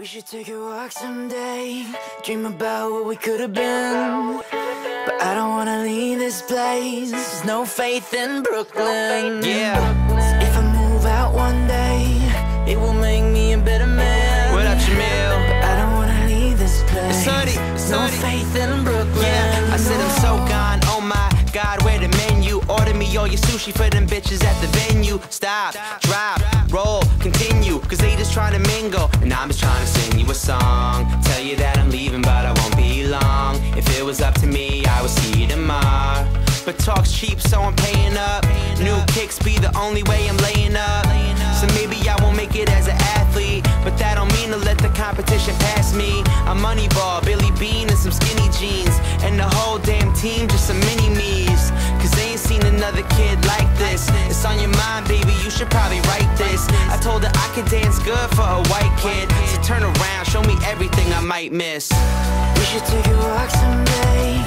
We should take a walk someday, dream about what we could have been. But I don't wanna leave this place. There's no faith in Brooklyn. Yeah. If I move out your sushi for them bitches at the venue. Stop, drop, roll, continue. Cause they just trying to mingle. And I'm just trying to sing you a song. Tell you that I'm leaving, but I won't be long. If it was up to me, I would see you tomorrow. But talk's cheap, so I'm paying up. New kicks be the only way I'm laying up. So maybe I won't make it as an athlete. But that don't mean to let the competition pass me. I'm Moneyball, Billy Beane, and some skinny jeans. And the whole damn team just a mini another kid like this. It's on your mind, baby, you should probably write this. I told her I could dance good for a white kid. So turn around, show me everything I might miss. We should take a walk someday,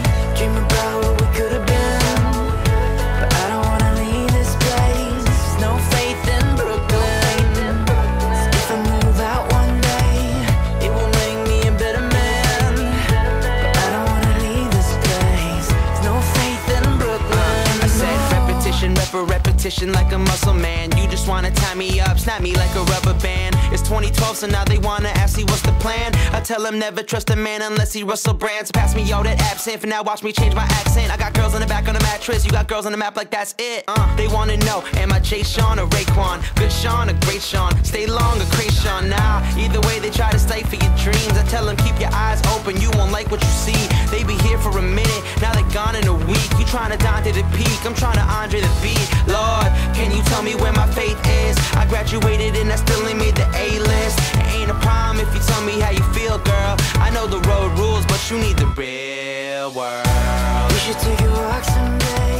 a repetition like a muscle man. You just wanna tie me up, snap me like a rubber band. It's 2012, so now they wanna ask me what's the plan. I tell them never trust a man unless he Russell Brands. Pass me all that absinthe, for now watch me change my accent. I got girls on the back on the mattress, you got girls on the map like that's it. Uh, they wanna know, am I Jay Sean or Raekwon? Good Sean or great Sean? Stay long or Kreayshawn? Nah, either way they try to stifle your dreams. I tell them keep your eyes open, you won't like what you see. They be here for a minute, now they're gone week. You tryna Dante the peak, I'm tryna Andre the beat. Lord, can you tell me where my faith is? I graduated and I still ain't made the A list. It ain't a problem if you tell me how you feel, girl. I know the road rules, but you need the real world. We should take a walk someday,